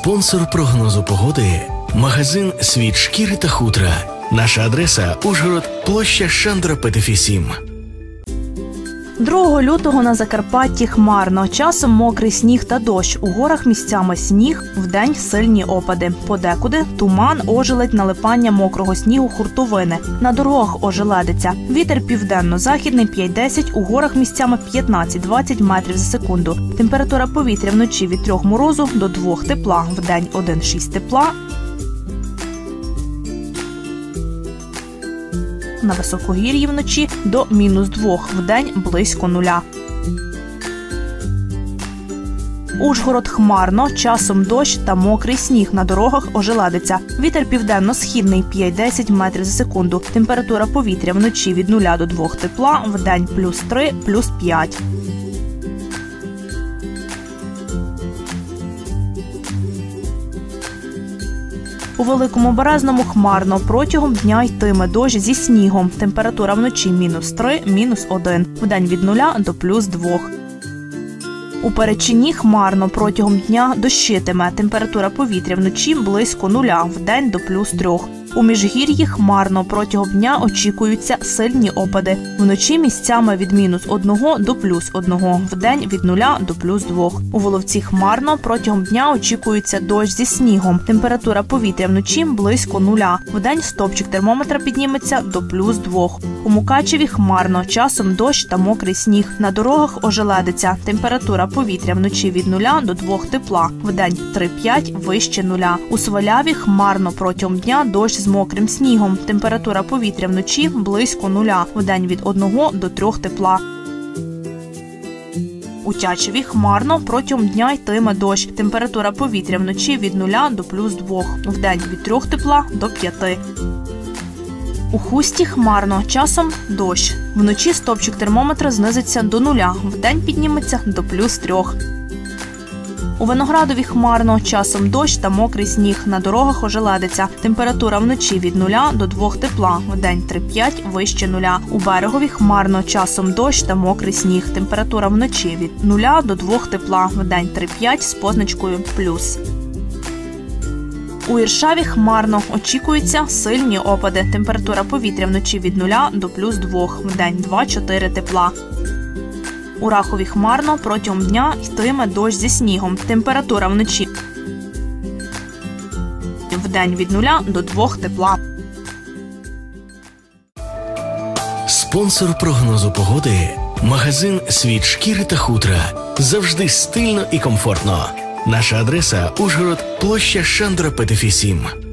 Спонсор прогнозу погоди магазин Світ шкіри та хутра. Наша адреса Ужгород, площа Шандра Петефі 7. 2 лютого на Закарпатті хмарно. Часом мокрий сніг та дощ. У горах місцями сніг, вдень сильні опади. Подекуди туман, ожеледь, налипання мокрого снігу, хуртовини. На дорогах ожеледиться. Вітер південно-західний 5-10, у горах місцями 15-20 метрів за секунду. Температура повітря вночі від 3 морозу до 2 тепла, вдень 1-6 тепла. На високогір'ї вночі до мінус 2, вдень близько нуля. Ужгород хмарно, часом дощ та мокрий сніг на дорогах ожеладиться. Вітер південно-східний 5-10 метрів за секунду. Температура повітря вночі від 0 до 2 тепла, вдень плюс 3, плюс 5. У великому березному хмарно протягом дня йтиме дощ зі снігом. Температура вночі мінус 3, мінус 1. Вдень від 0 до плюс 2. У Перечині хмарно протягом дня дощитиме. Температура повітря вночі близько нуля, вдень до плюс 3. У міжгір'ї хмарно протягом дня очікуються сильні опади. Вночі місцями від мінус 1 до плюс 1, вдень від 0 до плюс 2. У Воловці хмарно протягом дня очікується дощ зі снігом. Температура повітря вночі близько нуля. Вдень стопчик термометра підніметься до плюс 2. У Мукачеві хмарно, часом дощ та мокрий сніг. На дорогах ожеледиться. Температура повітря вночі від 0 до 2 тепла. Вдень 3-5 вище нуля. У Сваляві хмарно протягом дня дощ з мокрим снігом. Температура повітря вночі близько нуля. Вдень від 1 до 3 тепла. У Тячеві хмарно протягом дня йтиме дощ. Температура повітря вночі від 0 до плюс 2. Вдень від 3 тепла до 5. У хусті хмарно, часом дощ. Вночі стопчик термометра знизиться до нуля, вдень підніметься до плюс трьох. У Виноградові хмарно, часом дощ та мокрий сніг. На дорогах ожеледиться. Температура вночі від 0 до 2 тепла, вдень 3-5 вище нуля. У берегові хмарно, часом дощ та мокрий сніг. Температура вночі від 0 до 2 тепла, вдень 3-5 з позначкою плюс. У Іршаві хмарно. Очікуються сильні опади. Температура повітря вночі від 0 до плюс 2, вдень 2-4 тепла. У Рахові хмарно протягом дня йтиме дощ зі снігом. Температура вночі вдень від 0 до 2 тепла. Спонсор прогнозу погоди магазин Світ шкіри та хутра. Завжди стильно і комфортно. Наша адреса Ужгород, площа Шандра Петефі 7.